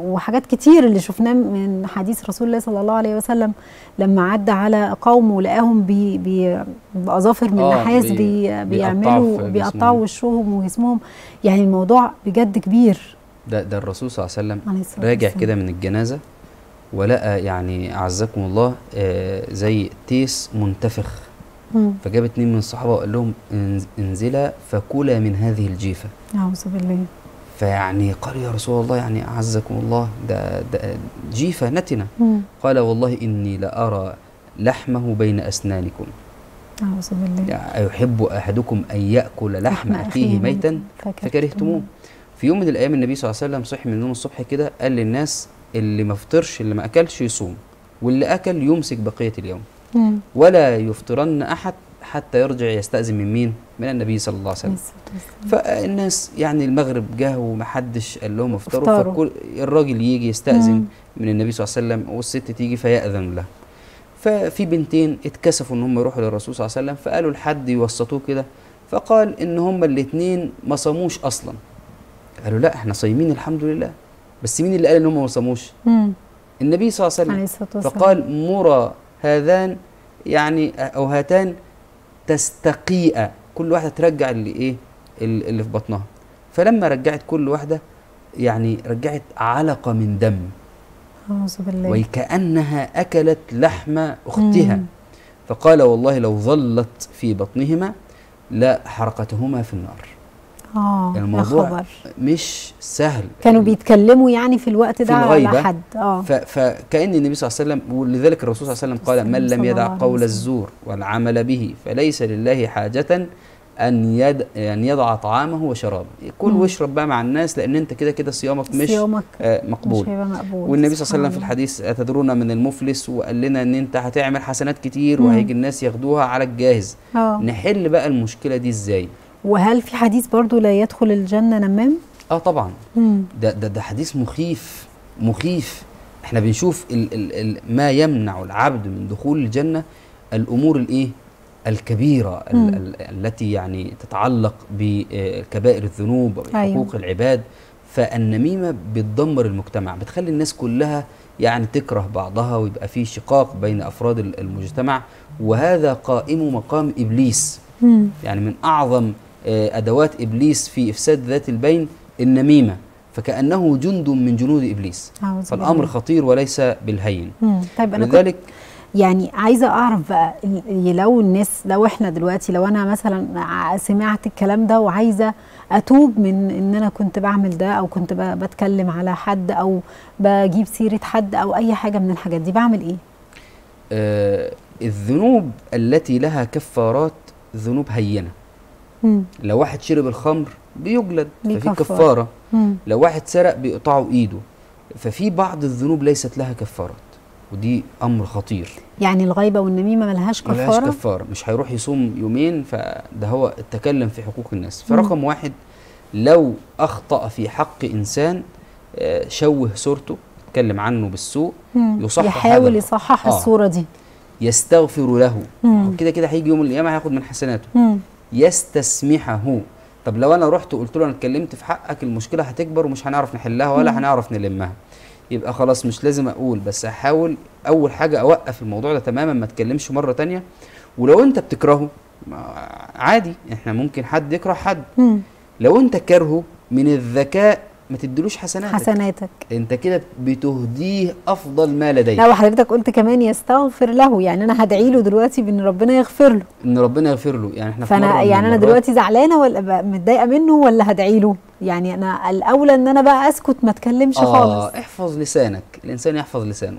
وحاجات كتير اللي شفناه من حديث رسول الله صلى الله عليه وسلم لما عدى على قوم ولقاهم بي بي بأظافر من آه، نحاس بي- بيعملوا بيقطعوا. وشهم وجسمهم يعني الموضوع بجد كبير ده ده الرسول صلى الله عليه وسلم عليه راجع. كده من الجنازة ولقى يعني أعزكم الله آه، زي تيس منتفخ مم. فجاب اتنين من الصحابة وقال لهم انز- انزلا فكلا من هذه الجيفة أعوذ بالله فيعني قال يا رسول الله يعني أعزكم الله ده, ده جيفة نتنة. قال والله إني لأرى لحمه بين أسنانكم. أعوذ بالله. يعني أيحب أحدكم أن يأكل لحم أخيه ميتا. فكرهتموه. في يوم من الأيام النبي صلى الله عليه وسلم صحي من النوم الصبح كده قال للناس اللي ما فطرش اللي ما أكلش يصوم واللي أكل يمسك بقية اليوم. ولا يفطرن أحد حتى يرجع يستأذن من مين؟ من النبي صلى الله عليه وسلم. فالناس يعني المغرب جه ومحدش قال لهم افطروا. فكل الراجل يجي يستأذن مم. من النبي صلى الله عليه وسلم والست تيجي فيأذن له ففي بنتين اتكسفوا إن هم يروحوا للرسول صلى الله عليه وسلم فقالوا لحد يوسطوه كده فقال إن هم الاثنين ما صاموش أصلا قالوا لأ إحنا صايمين الحمد لله بس مين اللي قال إن هم ما صاموش. النبي صلى الله عليه وسلم فقال مرى هذان يعني أو هاتان تستقيء. كل واحدة ترجع اللي إيه ال- اللي في بطنها. فلما رجعت كل واحدة يعني رجعت علقه من دم. أعوذ بالله. وكأنها أكلت لحم أختها. مم. فقال والله لو ظلت في بطنهما لا حرقتهما في النار. آه يا الموضوع خبر. مش سهل. كانوا بيتكلموا يعني في الوقت ده على. حد. آه. ف- فكأن النبي صلى الله عليه وسلم ولذلك الرسول صلى الله عليه وسلم قال من لم يدع قول. الزور والعمل به فليس لله حاجة أن يد أن يضع طعامه وشرابه. كل. واشرب بقى مع الناس لأن أنت كده كده صيامك مش صيامك آه، مش مقبول هيبقى مقبول. والنبي صلى الله عليه وسلم في الحديث أتدرون من المفلس؟ وقال لنا إن أنت هتعمل حسنات كتير. وهيجي الناس ياخدوها على الجاهز. آه. نحل بقى المشكلة دي إزاي؟ وهل في حديث برضو لا يدخل الجنة نمام؟ آه طبعا مم. ده ده ده حديث مخيف مخيف إحنا بنشوف ال ال ال ما يمنع العبد من دخول الجنة الأمور الإيه الكبيرة ال مم. ال التي يعني تتعلق بكبائر الذنوب وحقوق أيوة. العباد فالنميمة بتدمر المجتمع بتخلي الناس كلها يعني تكره بعضها ويبقى في شقاق بين أفراد ال- المجتمع وهذا قائم مقام إبليس مم. يعني من أعظم آه، أدوات إبليس في إفساد ذات البين النميمة فكأنه جند من جنود فالامر بالله. خطير وليس بالهين. طيب أنا لذلك يعني عايزة أعرف بقى لو الناس لو إحنا دلوقتي لو أنا مثلا سمعت الكلام ده وعايزة أتوب من إن أنا كنت بعمل ده أو كنت بتكلم على حد أو بجيب سيرة حد أو أي حاجة من الحاجات دي بعمل إيه؟ آه الذنوب التي لها كفارات ذنوب هينة مم. لو واحد شرب الخمر بيجلد ففي كفارة. كفارة مم. لو واحد سرق بيقطعوا ايده ففي بعض الذنوب ليست لها كفارات ودي أمر خطير يعني الغيبة والنميمة ملهاش ملهاش كفارة؟ كفارة مش هيروح يصوم يومين فده هو اتكلم في حقوق الناس فرقم واحد لو أخطأ في حق إنسان آه، شوه صورته اتكلم عنه بالسوء مم. يصحح يحاول. يصحح آه. الصورة دي يستغفر له مم. كده كده هيجي يوم القيامة هياخد من حسناته مم. يستسمحه طب لو أنا رحت وقلت له أنا اتكلمت في حقك المشكلة هتكبر ومش هنعرف نحلها ولا. هنعرف نلمها يبقى خلاص مش لازم أقول بس أحاول أول حاجة أوقف الموضوع ده تماما ما اتكلمش مرة تانية ولو أنت بتكرهه عادي إحنا ممكن حد يكره حد. لو أنت كرهه من الذكاء ما تديلوش حسناتك. حسناتك. انت كده بتهديه أفضل ما لديك. لا وحضرتك قلت كمان يستغفر له يعني أنا هدعي له دلوقتي بأن ربنا يغفر له. إن ربنا يغفر له. يعني إحنا فأنا يعني أنا دلوقتي زعلانة ولا متضايقة منه ولا هدعي له؟ يعني أنا الأولى إن أنا بقى أسكت ما أتكلمش آه خالص. احفظ لسانك. الإنسان يحفظ لسانه.